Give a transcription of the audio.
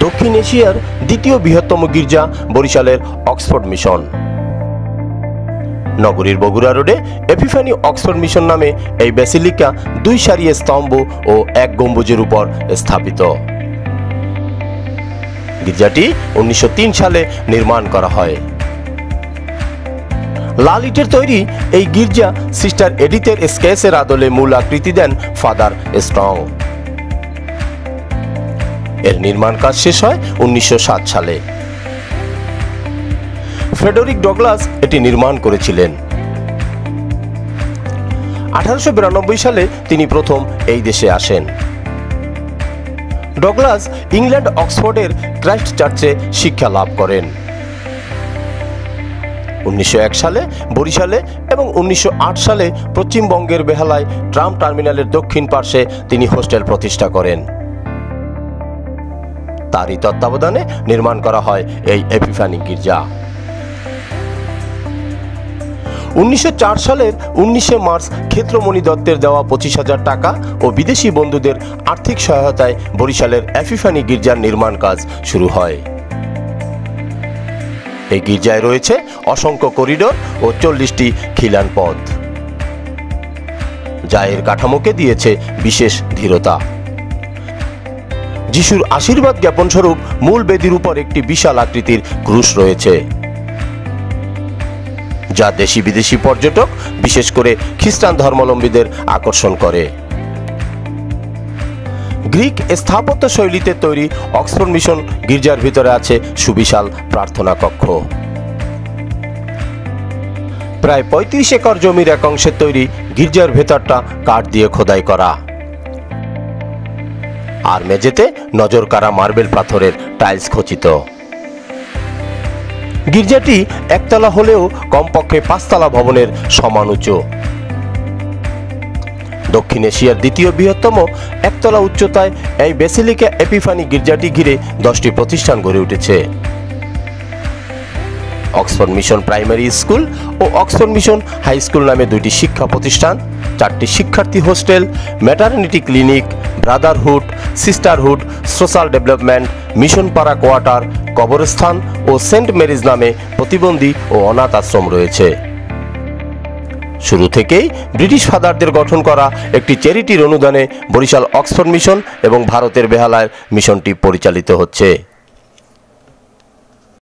দক্ষিণ এশিয়ার দ্বিতীয় বৃহত্তম গির্জা বরিশালের অক্সফোর্ড মিশন। নগরীর বগুড়া রোডে এপিফানি অক্সফোর্ড মিশন নামে এই ব্যাসিলিকা দুই সারি স্তম্ভ ও এক গম্বুজের উপর স্থাপিত। গির্জাটি উনিশশো তিন সালে নির্মাণ করা হয়। লাল ইটের তৈরি এই গির্জা সিস্টার এডিথের স্কেচের আদলে মূল আকৃতি দেন ফাদার স্ট্রং। এর নির্মাণ কাজ শেষ হয় উনিশশো সাত সালে। ফ্রেডরিক ডগলাস এটি নির্মাণ করেছিলেন। আঠারোশো বিরানব্বই সালে তিনি প্রথম এই দেশে আসেন। ডগলাস ইংল্যান্ড অক্সফোর্ডের ক্রাইস্ট চার্চে শিক্ষা লাভ করেন। উনিশশো এক সালে বরিশালে এবং উনিশশো আট সালে পশ্চিমবঙ্গের বেহালায় ট্রাম টার্মিনালের দক্ষিণ পার্শ্বে তিনি হোস্টেল প্রতিষ্ঠা করেন। তারই তত্ত্বাবধানে নির্মাণ করা হয় এই এপিফানি গির্জা। উনিশশো চার সালের উনিশে মার্চ ক্ষেত্রমণি দত্তের দেওয়া পঁচিশ হাজার টাকা ও বিদেশি বন্ধুদের আর্থিক সহায়তায় বরিশালের এফিফানি গির্জার নির্মাণ কাজ শুরু হয়। এই গির্জায় রয়েছে অসংখ্য করিডোর ও চল্লিশটি খিলান পথ। যা এর কাঠামোকে দিয়েছে বিশেষ ধীরতা যিশুর আশীর্বাদ জ্ঞাপন স্বরূপ মূল বেদির উপর একটি বিশাল আকৃতির ক্রুশ রয়েছে। যা দেশি বিদেশি পর্যটক, বিশেষ করে খ্রিস্টান ধর্মাবলম্বীদের আকর্ষণ করে। গ্রিক স্থাপত্য শৈলীতে তৈরি অক্সফোর্ড মিশন গির্জার ভিতরে আছে সুবিশাল প্রার্থনা কক্ষ। প্রায় পঁয়ত্রিশ একর জমির এক অংশের তৈরি গির্জার ভেতরটা কাঠ দিয়ে খোদাই করা। আর মেঝেতে নজর কারা মার্বেল পাথরের টাইলস খচিত। গির্জাটি একতলা হলেও কমপক্ষে পাঁচতলা ভবনের সমান উঁচু। দক্ষিণ এশিয়ার দ্বিতীয় বৃহত্তম একতলা উচ্চতায় এই বেসিলিকা এপিফানি গির্জাটি ঘিরে দশটি প্রতিষ্ঠান গড়ে উঠেছে। অক্সফোর্ড মিশন প্রাইমারি স্কুল ও অক্সফোর্ড মিশন হাই স্কুল নামে দুইটি শিক্ষা প্রতিষ্ঠান চারটি শিক্ষার্থী hostel maternity clinic brotherhood sisterhood social development mission পাড়া কোয়ার্টার কবরস্থান ও সেন্ট মেরিজ নামে প্রতিবন্ধী ও অনাথ আশ্রম রয়েছে। শুরু থেকেই ব্রিটিশ ফাদারদের গঠন করা একটি চ্যারিটির অনুদানে বরিশাল অক্সফোর্ড মিশন এবং ভারতের বেহালায় মিশনটি পরিচালিত হচ্ছে।